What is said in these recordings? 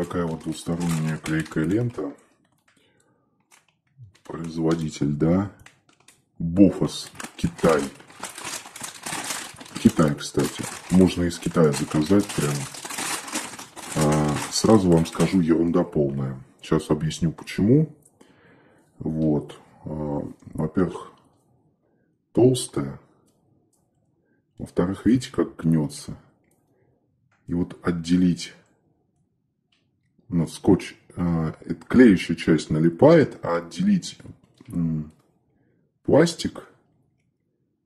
Такая вот двусторонняя клейкая лента. Производитель, да. Бофос, Китай. Китай, кстати. Можно из Китая заказать прям. А, сразу вам скажу, ерунда полная. Сейчас объясню почему. Вот. А, во-первых, толстая. Во-вторых, видите, как гнется. И вот отделить ну, скотч, э, клеющая часть налипает, а отделить пластик,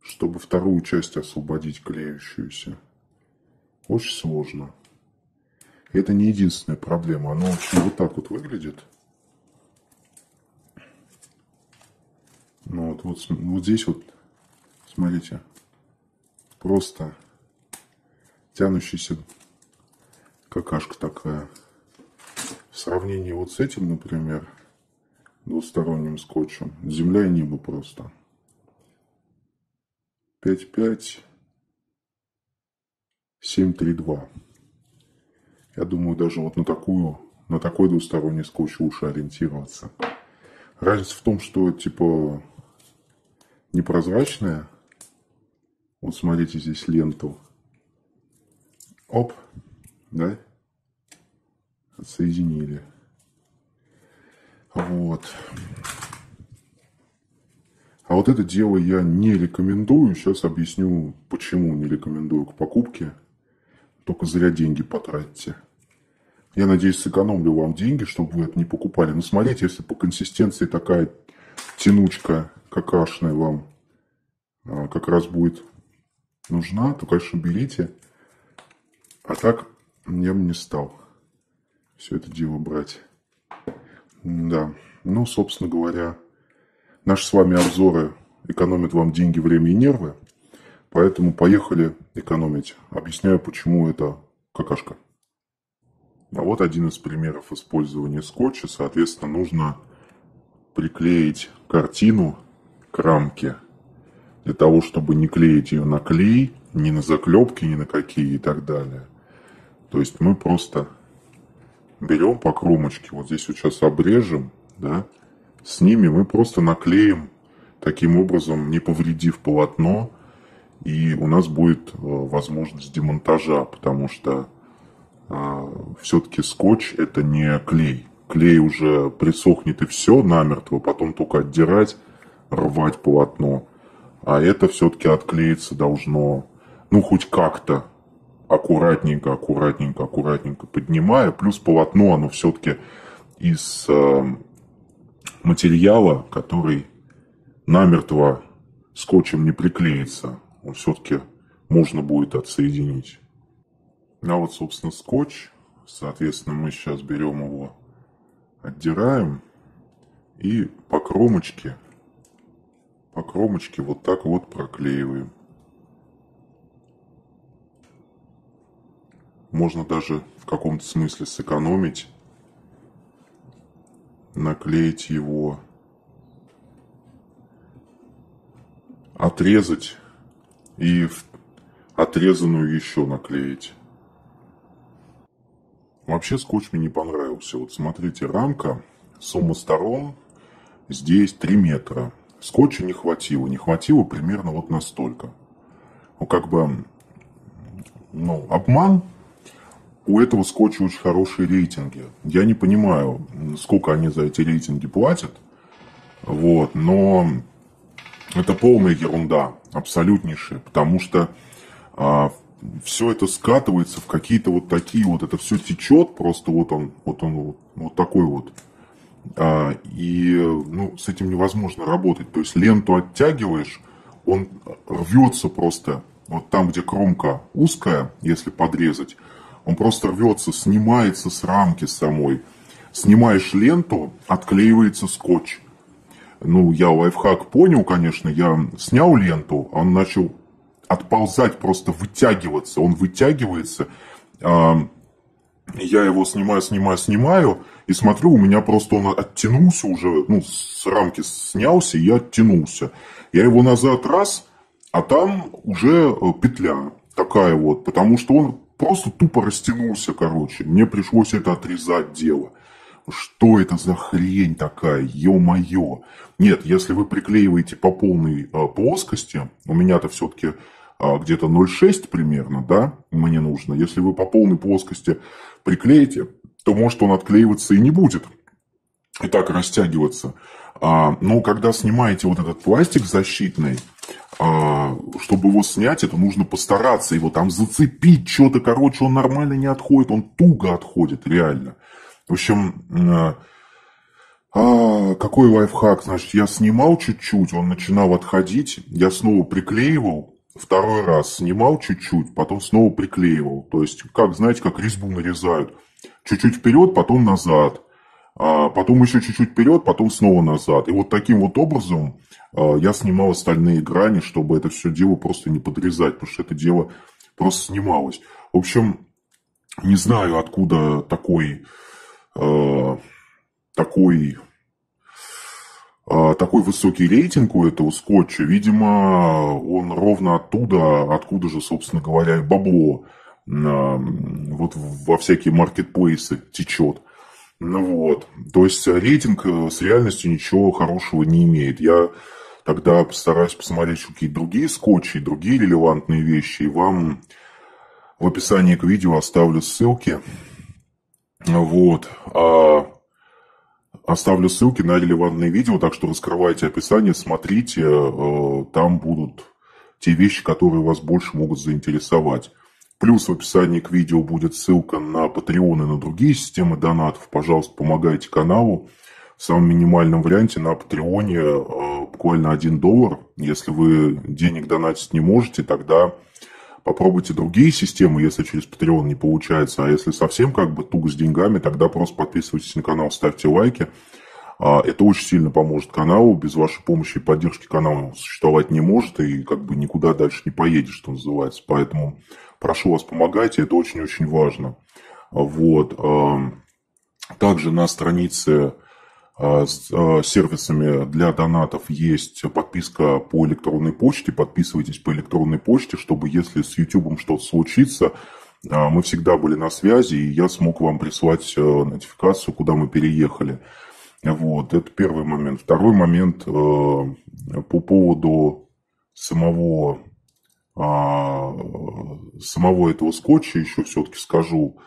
чтобы вторую часть освободить клеющуюся, очень сложно. Это не единственная проблема. Оно вообще вот так вот выглядит. Ну вот, вот, вот здесь вот, смотрите, просто тянущаяся какашка такая. Сравнении вот с этим, например, двусторонним скотчем, земля и небо просто. 5,5, 7,3,2. Я думаю, даже вот на такую, на такой двусторонний скотч лучше ориентироваться. Разница в том, что типа непрозрачная. Вот смотрите здесь ленту. Оп, да? Отсоединили. Вот. А вот это дело я не рекомендую. Сейчас объясню, почему не рекомендую к покупке. Только зря деньги потратите. Я надеюсь, сэкономлю вам деньги, чтобы вы это не покупали. Но смотрите, если по консистенции такая тянучка какашная вам а, как раз будет нужна, то, конечно, берите. А так я бы не стал все это дело брать. Да, ну, собственно говоря, наши с вами обзоры экономят вам деньги, время и нервы. Поэтому поехали экономить. Объясняю, почему это какашка. А вот один из примеров использования скотча. Соответственно, нужно приклеить картину к рамке для того, чтобы не клеить ее на клей, ни на заклепки, ни на какие и так далее. То есть мы просто берем по кромочке, вот здесь вот сейчас обрежем, да, с ними мы просто наклеим таким образом, не повредив полотно, и у нас будет э, возможность демонтажа, потому что э, все-таки скотч это не клей. Клей уже присохнет и все намертво, потом только отдирать, рвать полотно. А это все-таки отклеиться должно, ну, хоть как-то, аккуратненько, аккуратненько, аккуратненько поднимая. Плюс полотно, оно все-таки из э, материала, который намертво скотчем не приклеится. Он все-таки можно будет отсоединить. А вот, собственно, скотч. Соответственно, мы сейчас берем его, отдираем и по кромочке, по кромочке вот так вот проклеиваем. Можно даже в каком-то смысле сэкономить, наклеить его, отрезать и отрезанную еще наклеить. Вообще скотч мне не понравился. Вот смотрите, рамка, сумма сторон здесь 3 метра. Скотча не хватило. Не хватило примерно вот настолько. Ну, как бы, ну, обман у этого скотча очень хорошие рейтинги. Я не понимаю, сколько они за эти рейтинги платят, вот, но это полная ерунда, абсолютнейшая, потому что а, все это скатывается в какие-то вот такие вот, это все течет, просто вот он, вот он вот, вот такой вот. А, и ну, с этим невозможно работать. То есть ленту оттягиваешь, он рвется просто вот там, где кромка узкая, если подрезать, он просто рвется, снимается с рамки самой. Снимаешь ленту, отклеивается скотч. Ну, я лайфхак понял, конечно, я снял ленту, он начал отползать, просто вытягиваться. Он вытягивается, а, я его снимаю, снимаю, снимаю, и смотрю, у меня просто он оттянулся уже, ну, с рамки снялся, и я оттянулся. Я его назад раз, а там уже э, петля такая вот, потому что он просто тупо растянулся, короче. Мне пришлось это отрезать дело. Что это за хрень такая, ё-моё. Нет, если вы приклеиваете по полной э, плоскости, у меня-то все-таки э, где-то 0,6 примерно, да, мне нужно. Если вы по полной плоскости приклеите, то может он отклеиваться и не будет. И так растягиваться. А, но когда снимаете вот этот пластик защитный, а, чтобы его снять, это нужно постараться его там зацепить, что-то, короче, он нормально не отходит, он туго отходит, реально. В общем, а, а, какой лайфхак, значит, я снимал чуть-чуть, он начинал отходить, я снова приклеивал, второй раз снимал чуть-чуть, потом снова приклеивал. То есть, как, знаете, как резьбу нарезают. Чуть-чуть вперед, потом назад а потом еще чуть-чуть вперед, потом снова назад. И вот таким вот образом а, я снимал остальные грани, чтобы это все дело просто не подрезать, потому что это дело просто снималось. В общем, не знаю, откуда такой, э, такой, такой высокий рейтинг у этого скотча. Видимо, он ровно оттуда, откуда же, собственно говоря, бабло вот во всякие маркетплейсы течет. Ну вот. То есть рейтинг э, с реальностью ничего хорошего не имеет. Я тогда постараюсь посмотреть какие-то другие скотчи, другие релевантные вещи. И вам в описании к видео оставлю ссылки. Вот. А оставлю ссылки на релевантные видео, так что раскрывайте описание, смотрите. Э, там будут те вещи, которые вас больше могут заинтересовать. Плюс в описании к видео будет ссылка на Patreon и на другие системы донатов. Пожалуйста, помогайте каналу. В самом минимальном варианте на Патреоне э, буквально 1 доллар. Если вы денег донатить не можете, тогда попробуйте другие системы, если через Patreon не получается. А если совсем как бы туго с деньгами, тогда просто подписывайтесь на канал, ставьте лайки. А, это очень сильно поможет каналу. Без вашей помощи и поддержки канал существовать не может и как бы никуда дальше не поедет, что называется. Поэтому Прошу вас, помогайте, это очень-очень важно. Вот. Также на странице а, с а, сервисами для донатов есть подписка по электронной почте. Подписывайтесь по электронной почте, чтобы если с YouTube что-то случится, мы всегда были на связи, и я смог вам прислать нотификацию, куда мы переехали. Вот, это первый момент. Второй момент по поводу самого а, самого этого скотча еще все-таки скажу.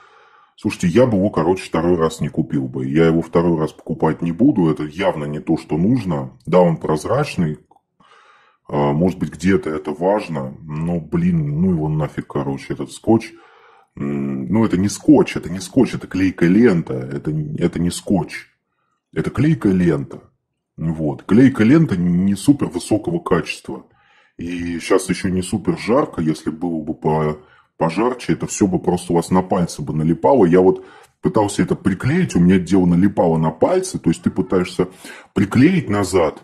Слушайте, я бы его, короче, второй раз не купил бы. Я его второй раз покупать не буду. Это явно не то, что нужно. Да, он прозрачный. А, может быть, где-то это важно. Но, блин, ну его нафиг, короче, этот скотч. Ну, это не скотч, это не скотч, это клейкая лента. Это, это не скотч. Это клейкая лента. Вот. Клейкая лента не супер высокого качества. И сейчас еще не супер жарко, если было бы по, пожарче, это все бы просто у вас на пальцы бы налипало. Я вот пытался это приклеить, у меня дело налипало на пальцы, то есть ты пытаешься приклеить назад,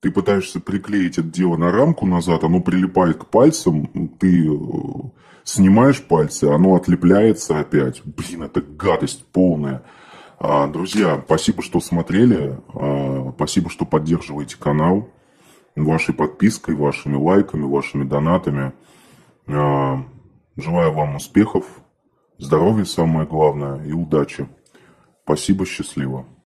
ты пытаешься приклеить это дело на рамку назад, оно прилипает к пальцам, ты э, снимаешь пальцы, оно отлепляется опять. Блин, это гадость полная. А, друзья, спасибо, что смотрели, а, спасибо, что поддерживаете канал вашей подпиской, вашими лайками, вашими донатами. А, желаю вам успехов, здоровья самое главное и удачи. Спасибо, счастливо.